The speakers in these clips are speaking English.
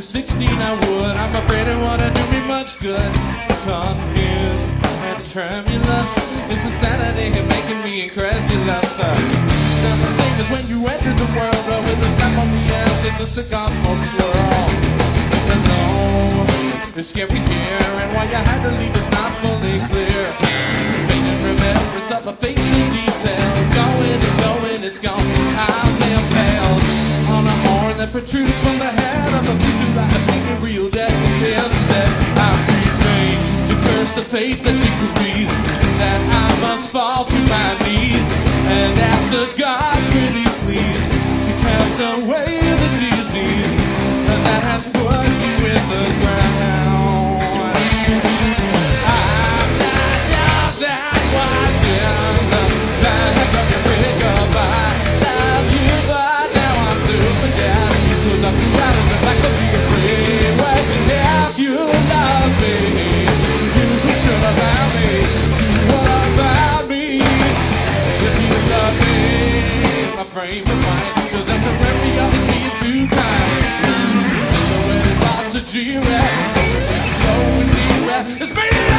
to 16 I would. I'm afraid it wouldn't do me much good. Confused and tremulous. It's insanity making me incredulous. Uh, not the same as when you entered the world uh, with a slap on the ass and the cigar smoke swirl. Hello, it's scary here, and why you had to leave is not fully clear. Fading remembrance of a facial detail, going and going, it's gone. Protrudes from the head of a see the real dead. Instead, I remain to curse the fate that decrees that I must fall to my knees and ask the gods really please to cast away frame of mind. Cause that's the remedy of it being too kind. Silhouetted thoughts of G-Rap. It's slow and D-Rap. It's me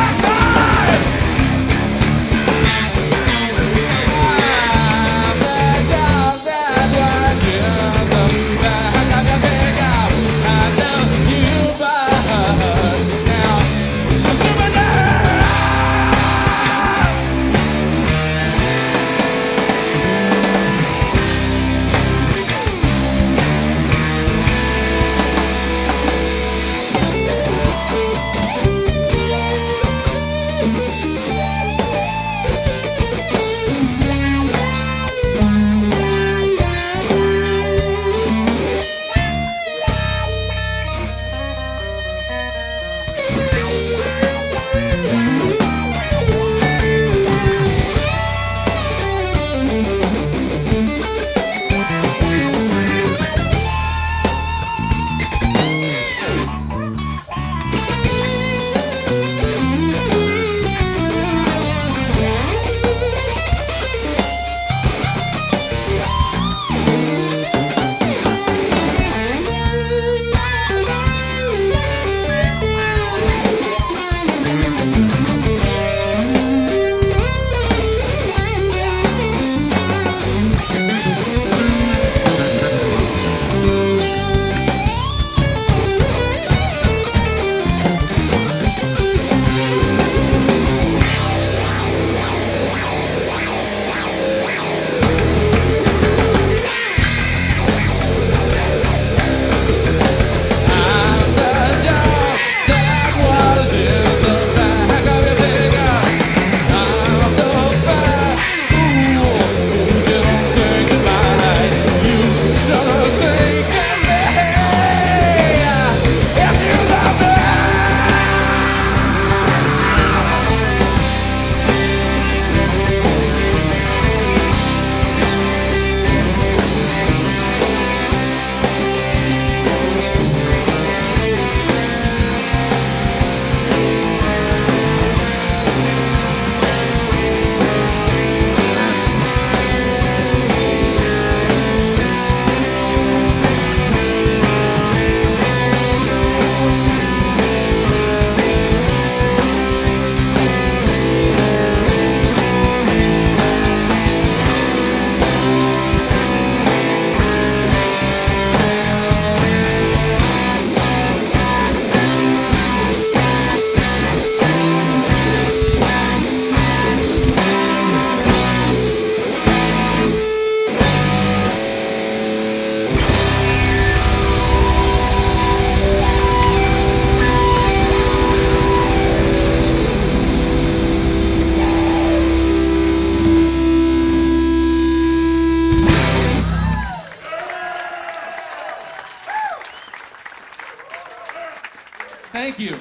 Thank you.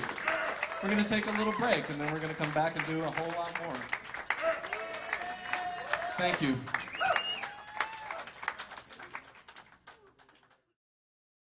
We're going to take a little break and then we're going to come back and do a whole lot more. Thank you.